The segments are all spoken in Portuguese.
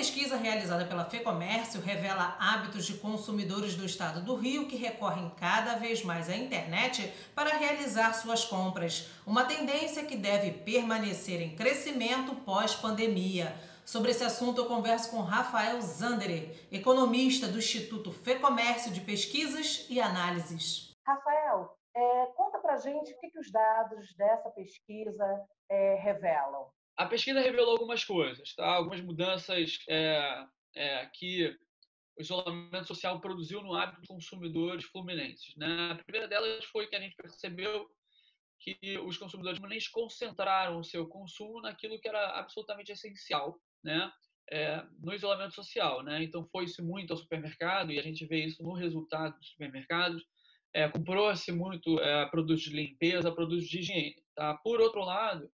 pesquisa realizada pela FEComércio revela hábitos de consumidores do estado do Rio que recorrem cada vez mais à internet para realizar suas compras, uma tendência que deve permanecer em crescimento pós-pandemia. Sobre esse assunto, eu converso com Rafael Zanderer, economista do Instituto FEComércio de Pesquisas e Análises. Rafael, é, conta pra gente o que, que os dados dessa pesquisa é, revelam. A pesquisa revelou algumas coisas, tá? algumas mudanças é, é, que o isolamento social produziu no hábito dos consumidores fluminenses. Né? A primeira delas foi que a gente percebeu que os consumidores fluminenses concentraram o seu consumo naquilo que era absolutamente essencial né? É, no isolamento social. Né? Então, foi-se muito ao supermercado, e a gente vê isso no resultado dos supermercados. É, Comprou-se muito é, produtos de limpeza, produtos de higiene. Tá? Por outro lado,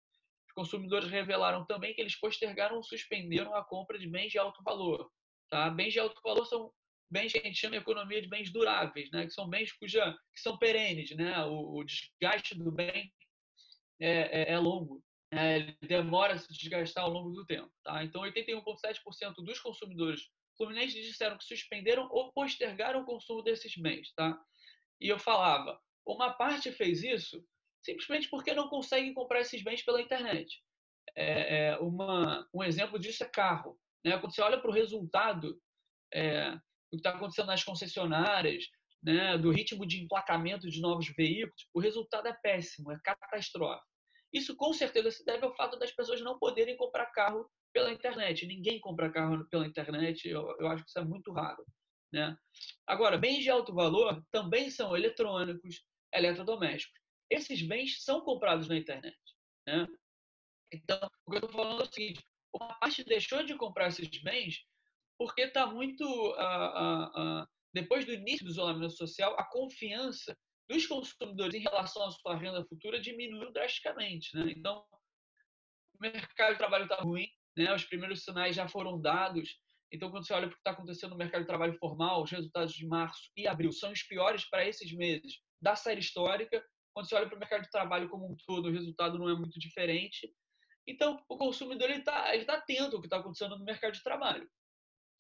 os consumidores revelaram também que eles postergaram ou suspenderam a compra de bens de alto valor. Tá? Bens de alto valor são bens que a gente chama de economia de bens duráveis, né? que são bens cuja, que são perenes. Né? O, o desgaste do bem é, é, é longo. É, ele demora a se desgastar ao longo do tempo. Tá? Então, 81,7% dos consumidores fluminenses disseram que suspenderam ou postergaram o consumo desses bens. Tá? E eu falava, uma parte fez isso simplesmente porque não conseguem comprar esses bens pela internet. É, é uma, um exemplo disso é carro. Né? Quando você olha para o resultado é, do que está acontecendo nas concessionárias, né, do ritmo de emplacamento de novos veículos, o resultado é péssimo, é catastrófico. Isso com certeza se deve ao fato das pessoas não poderem comprar carro pela internet. Ninguém compra carro pela internet, eu, eu acho que isso é muito raro. Né? Agora, bens de alto valor também são eletrônicos, eletrodomésticos esses bens são comprados na internet. Né? Então, o que eu estou falando é o seguinte: uma parte deixou de comprar esses bens porque está muito. Depois do início do isolamento social, a confiança dos consumidores em relação à sua renda futura diminuiu drasticamente. Né? Então, o mercado de trabalho está ruim, né? os primeiros sinais já foram dados. Então, quando você olha o que está acontecendo no mercado de trabalho formal, os resultados de março e abril são os piores para esses meses da série histórica quando você olha para o mercado de trabalho como um todo, o resultado não é muito diferente. Então, o consumidor está ele tá atento ao que está acontecendo no mercado de trabalho.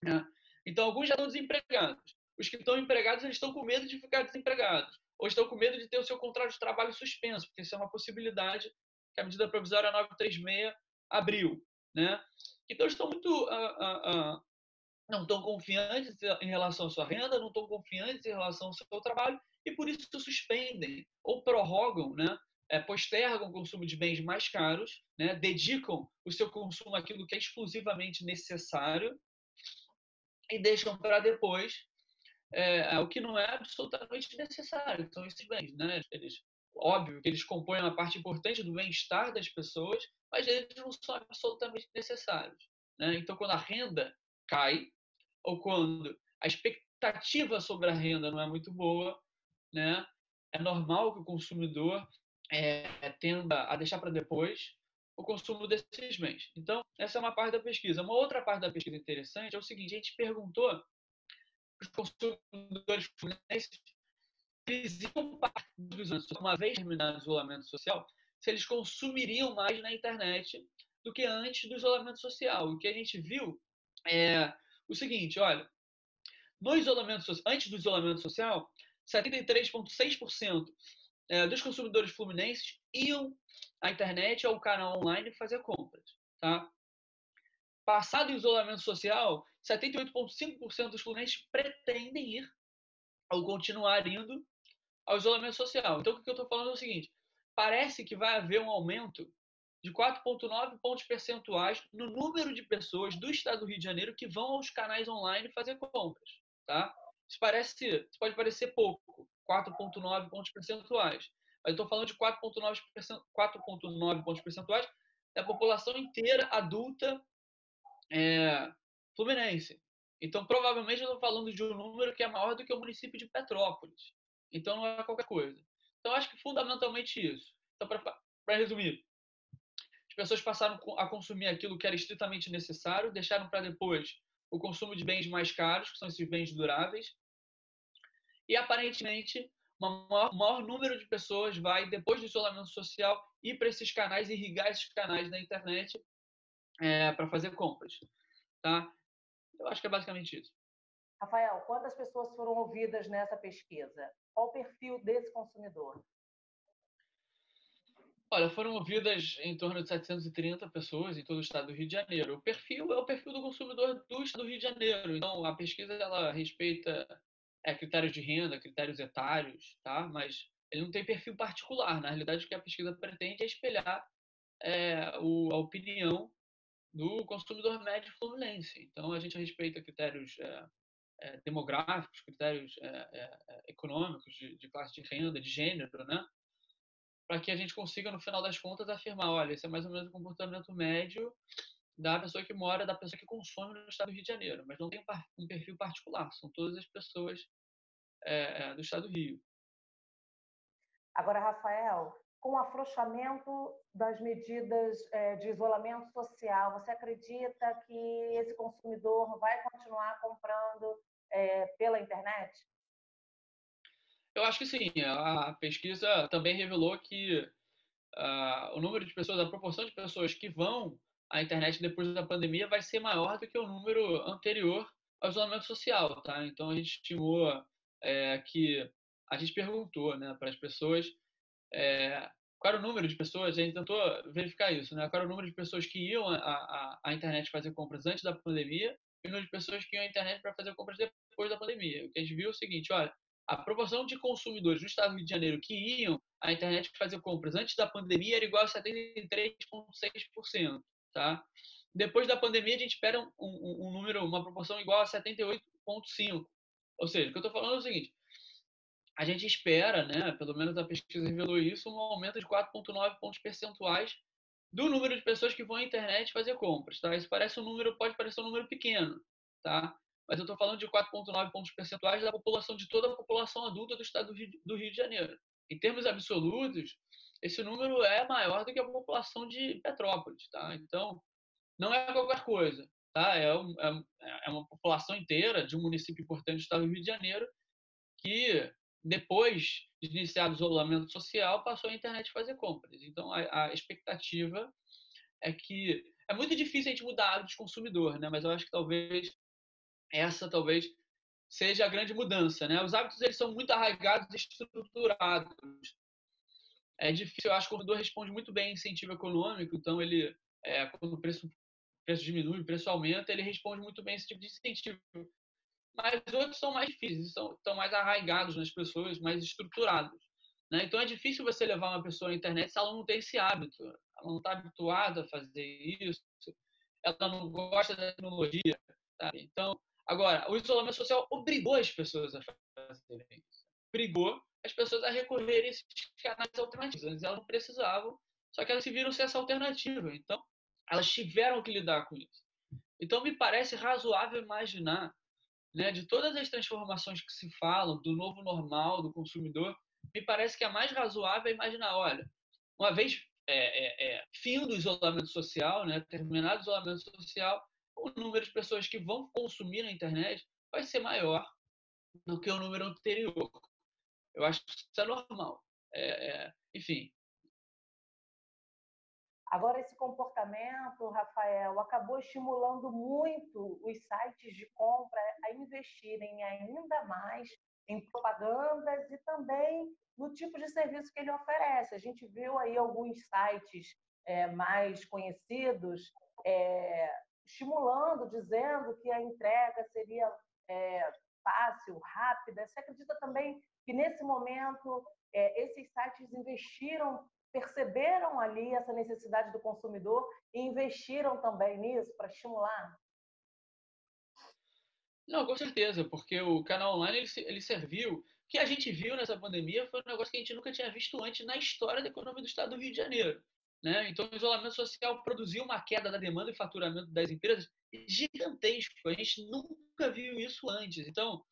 Né? Então, alguns já estão desempregados. Os que estão empregados eles estão com medo de ficar desempregados. Ou estão com medo de ter o seu contrato de trabalho suspenso, porque isso é uma possibilidade que a medida provisória 936 abriu. Né? Então, estão muito. Uh, uh, uh, não estão confiantes em relação à sua renda, não estão confiantes em relação ao seu trabalho e por isso suspendem ou prorrogam, né? É, postergam o consumo de bens mais caros, né? dedicam o seu consumo àquilo que é exclusivamente necessário e deixam para depois é, o que não é absolutamente necessário. Então, esses bens, né? eles, óbvio que eles compõem uma parte importante do bem-estar das pessoas, mas eles não são absolutamente necessários. Né? Então, quando a renda cai, ou quando a expectativa sobre a renda não é muito boa, né? É normal que o consumidor é, tenda a deixar para depois o consumo desses bens. Então, essa é uma parte da pesquisa. Uma outra parte da pesquisa interessante é o seguinte: a gente perguntou os consumidores fluminenses eles uma vez terminado o isolamento social, se eles consumiriam mais na internet do que antes do isolamento social. O que a gente viu é o seguinte: olha, no isolamento antes do isolamento social, 73,6% é, dos consumidores fluminenses iam à internet ou ao canal online fazer compras. Tá? Passado o isolamento social, 78,5% dos fluminenses pretendem ir ou continuar indo ao isolamento social. Então, o que eu estou falando é o seguinte: parece que vai haver um aumento de 4,9 pontos percentuais no número de pessoas do estado do Rio de Janeiro que vão aos canais online fazer compras. Tá? Isso, parece, isso pode parecer pouco, 4,9 pontos percentuais. Mas estou falando de 4,9 pontos percentuais da população inteira adulta é, fluminense. Então, provavelmente, eu estou falando de um número que é maior do que o município de Petrópolis. Então, não é qualquer coisa. Então, acho que fundamentalmente isso. Então, para resumir, as pessoas passaram a consumir aquilo que era estritamente necessário, deixaram para depois o consumo de bens mais caros, que são esses bens duráveis, e aparentemente o maior, maior, número de pessoas vai, depois do isolamento social, ir para esses canais, irrigar esses canais da internet é, para fazer compras. Tá? Eu acho que é basicamente isso. Rafael, quantas pessoas foram ouvidas nessa pesquisa? Qual o perfil desse consumidor? Olha, foram ouvidas em torno de 730 pessoas em todo o estado do Rio de Janeiro. O perfil é o perfil do consumidor do estado do Rio de Janeiro. Então, a pesquisa ela respeita é, critérios de renda, critérios etários, tá? Mas ele não tem perfil particular. Na realidade, o que a pesquisa pretende é espelhar é, o, a opinião do consumidor médio fluminense. Então, a gente respeita critérios é, é, demográficos, critérios é, é, econômicos, de, de classe de renda, de gênero, né? Para que a gente consiga, no final das contas, afirmar, olha, esse é mais ou menos o comportamento médio da pessoa que mora, da pessoa que consome no estado do Rio de Janeiro, mas não tem um perfil particular, são todas as pessoas é, do estado do Rio. Agora, Rafael, com o afrouxamento das medidas é, de isolamento social, você acredita que esse consumidor vai continuar comprando pela internet? Eu acho que sim. A pesquisa também revelou que uh, o número de pessoas, a proporção de pessoas que vão à internet depois da pandemia vai ser maior do que o número anterior ao isolamento social, tá? Então a gente estimou é, que a gente perguntou, né, para as pessoas é, qual era o número de pessoas, a gente tentou verificar isso, né? Qual era o número de pessoas que iam à, internet fazer compras antes da pandemia e o número de pessoas que iam à internet para fazer compras depois da pandemia. O que a gente viu é o seguinte, olha, a proporção de consumidores no estado do Rio de Janeiro que iam à internet fazer compras antes da pandemia era igual a 73,6%. Tá? Depois da pandemia, a gente espera um, um, um número, uma proporção igual a 78,5%. Ou seja, o que eu estou falando é o seguinte: a gente espera, né, pelo menos a pesquisa revelou isso, um aumento de 4,9 pontos percentuais do número de pessoas que vão à internet fazer compras. Tá? Isso parece um número, pode parecer um número pequeno, tá? Mas eu estou falando de 4,9 pontos percentuais da população de toda a população adulta do estado do Rio de Janeiro. Em termos absolutos, esse número é maior do que a população de Petrópolis, tá? Então, não é qualquer coisa, tá? É, um, é, é uma população inteira de um município importante do estado do Rio de Janeiro que, depois de iniciar o isolamento social, passou a internet fazer compras. Então, a, a expectativa é que é muito difícil a gente mudar a hábito de consumidor, né? Mas eu acho que talvez essa talvez seja a grande mudança, né? Os hábitos eles são muito arraigados e estruturados. É difícil, eu acho que o consumidor responde muito bem incentivo econômico, então ele, é, quando o preço, o preço diminui, o preço aumenta, ele responde muito bem esse tipo de incentivo. Mas outros são mais difíceis, são, estão mais arraigados nas pessoas, mais estruturados. Né? Então é difícil você levar uma pessoa à internet se ela não tem esse hábito, ela não está habituada a fazer isso, ela não gosta da tecnologia. Sabe? Então, Agora, o isolamento social obrigou as pessoas a fazerem isso. Obrigou as pessoas a recorrerem a esses canais alternativos. Antes elas não precisavam, só que elas se viram sem essa alternativa. Então, elas tiveram que lidar com isso. Então, me parece razoável imaginar, né, de todas as transformações que se falam, do novo normal, do consumidor, me parece que a mais razoável é imaginar, olha, uma vez é, é, é, fim do isolamento social, né, terminado o isolamento social, o número de pessoas que vão consumir na internet vai ser maior do que o número anterior. Eu acho que isso é normal. É, é, enfim. Agora, esse comportamento, Rafael, acabou estimulando muito os sites de compra a investirem ainda mais em propagandas e também no tipo de serviço que ele oferece. A gente viu aí alguns sites é, mais conhecidos é, estimulando, dizendo que a entrega seria é, fácil, rápida. Você acredita também que nesse momento é, esses sites investiram, perceberam ali essa necessidade do consumidor e investiram também nisso para estimular? Não, com certeza, porque o canal online ele, ele serviu. O que a gente viu nessa pandemia foi um negócio que a gente nunca tinha visto antes na história da economia do Estado do Rio de Janeiro. Né? Então, o isolamento social produziu uma queda da demanda e faturamento das empresas gigantesco. A gente nunca viu isso antes. Então,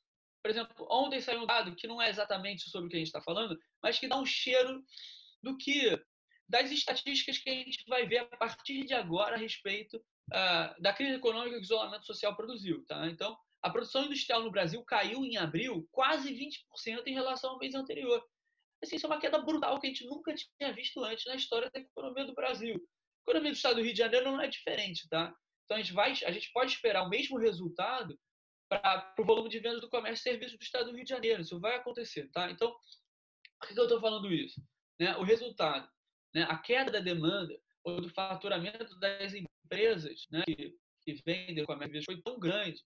por exemplo, ontem saiu um dado que não é exatamente sobre o que a gente está falando, mas que dá um cheiro do que das estatísticas que a gente vai ver a partir de agora a respeito uh, da crise econômica que o isolamento social produziu. Tá? Então, a produção industrial no Brasil caiu em abril quase 20% em relação ao mês anterior. Assim, isso é uma queda brutal que a gente nunca tinha visto antes na história da economia do Brasil. A economia do estado do Rio de Janeiro não é diferente, tá? Então a gente vai, a gente pode esperar o mesmo resultado para o volume de vendas do comércio e serviços do Estado do Rio de Janeiro. Isso vai acontecer, tá? Então, por que eu estou falando isso? Né? O resultado, né? a queda da demanda ou do faturamento das empresas né? que, que vendem comércio foi tão grande,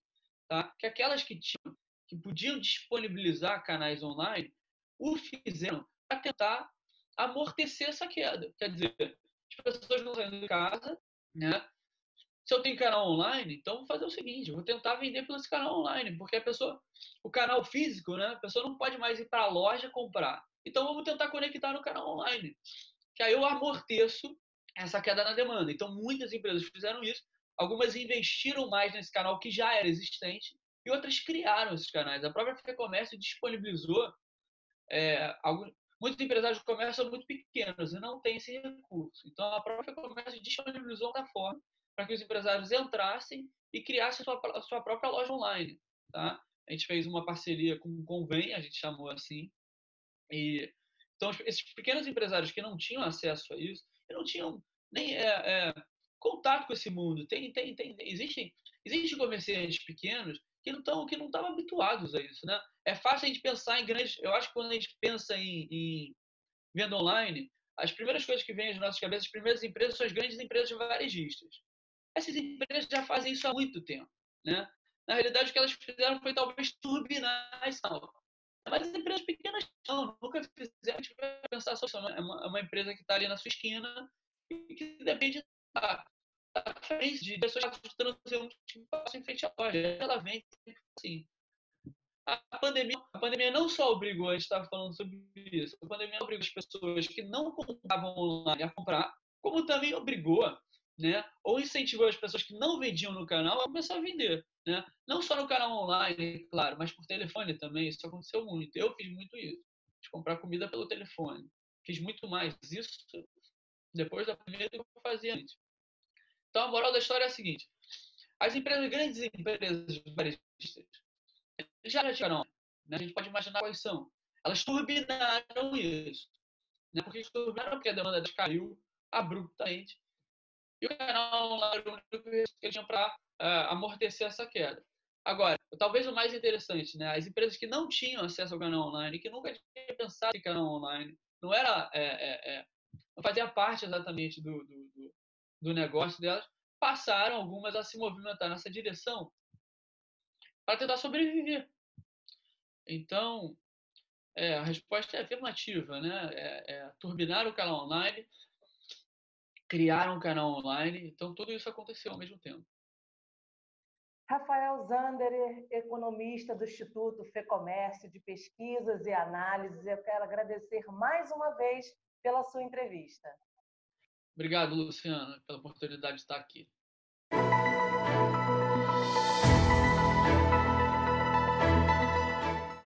tá? Que aquelas que tinham, que podiam disponibilizar canais online, o fizeram para tentar amortecer essa queda. Quer dizer, as pessoas não saindo de casa, né? Se eu tenho canal online, então vou fazer o seguinte, vou tentar vender pelo esse canal online, porque a pessoa, o canal físico, né? A pessoa não pode mais ir para a loja comprar. Então vamos tentar conectar no canal online, que aí eu amorteço essa queda na demanda. Então muitas empresas fizeram isso, algumas investiram mais nesse canal que já era existente e outras criaram esses canais. A própria FEComércio disponibilizou é, alguns, muitos empresários de comércio são muito pequenos e não têm esse recurso. Então, a própria comércio disponibilizou uma forma para que os empresários entrassem e criassem sua, sua própria loja online. Tá? A gente fez uma parceria com o Convém, a gente chamou assim. E, então, esses pequenos empresários que não tinham acesso a isso, não tinham nem é, é, contato com esse mundo. Tem, tem, tem, existem, existem comerciantes pequenos que não estão que não estavam habituados a isso, né? É fácil a gente pensar em grandes. Eu acho que quando a gente pensa em, em venda online, as primeiras coisas que vêm às nossas cabeças, as primeiras empresas são as grandes empresas varejistas. Essas empresas já fazem isso há muito tempo, né? Na realidade, o que elas fizeram foi talvez turbinar a ação. Mas as empresas pequenas não, nunca fizeram. A gente vai pensar só, é uma, é uma empresa que está ali na sua esquina e que depende da, da frente de pessoas que transeuntes que passam em frente à loja. Ela vem assim. A pandemia, a pandemia não só obrigou, a gente estava falando sobre isso, a pandemia obrigou as pessoas que não compravam online a comprar, como também obrigou, né, ou incentivou as pessoas que não vendiam no canal a começar a vender. Né? Não só no canal online, claro, mas por telefone também, isso aconteceu muito. Eu fiz muito isso, de comprar comida pelo telefone. Fiz muito mais isso depois da do que eu fazia antes. Então, a moral da história é a seguinte. As empresas, grandes empresas varejistas, já tiveram, né? a gente pode imaginar quais são. Elas turbinaram isso. Né? Porque turbinaram porque a demanda caiu abruptamente. E o canal online era o único que eles tinham para uh, ah, amortecer essa queda. Agora, talvez o mais interessante, né? as empresas que não tinham acesso ao canal online, que nunca tinham pensado em canal online, não era, é, é, é, fazia parte exatamente do, do, do, do negócio delas, passaram algumas a se movimentar nessa direção para tentar sobreviver. Então, é, a resposta é afirmativa, né? É, é, turbinar o canal online, criar um canal online, então tudo isso aconteceu ao mesmo tempo. Rafael Zander, economista do Instituto FEComércio de Pesquisas e Análises, eu quero agradecer mais uma vez pela sua entrevista. Obrigado, Luciana, pela oportunidade de estar aqui.